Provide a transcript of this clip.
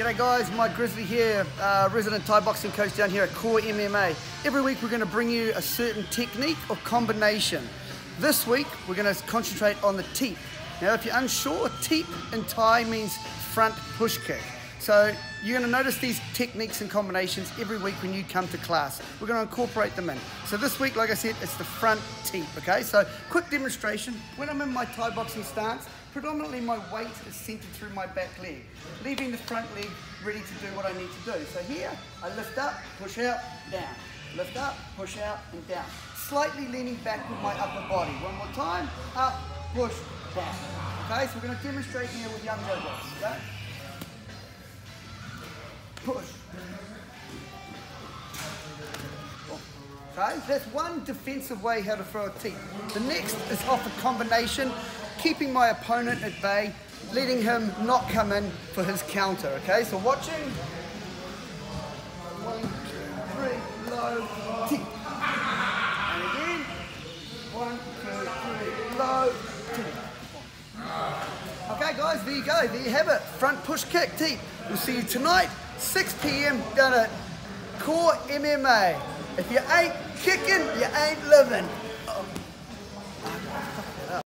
G'day guys, Mike Grizzly here, uh, resident Thai boxing coach down here at Core MMA. Every week we're going to bring you a certain technique or combination. This week we're going to concentrate on the teep. Now if you're unsure, teep in Thai means front push kick. So you're going to notice these techniques and combinations every week when you come to class. We're going to incorporate them in. So this week, like I said, it's the front teep, okay? So quick demonstration. When I'm in my Thai boxing stance, predominantly my weight is centered through my back leg, leaving the front leg ready to do what I need to do. So here, I lift up, push out, down. Lift up, push out, and down. Slightly leaning back with my upper body. One more time, up, push, down. Okay, so we're going to demonstrate here with young yogos, okay? push. Okay, that's one defensive way how to throw a teep. The next is off a combination, keeping my opponent at bay, letting him not come in for his counter, okay? So watching, one, two, three, low, teep. And again, one, two, three, low, teep. Okay guys, there you go, there you have it. Front push kick, teep. We'll see you tonight 6 p.m. down at Core MMA. If you ain't kicking, you ain't living.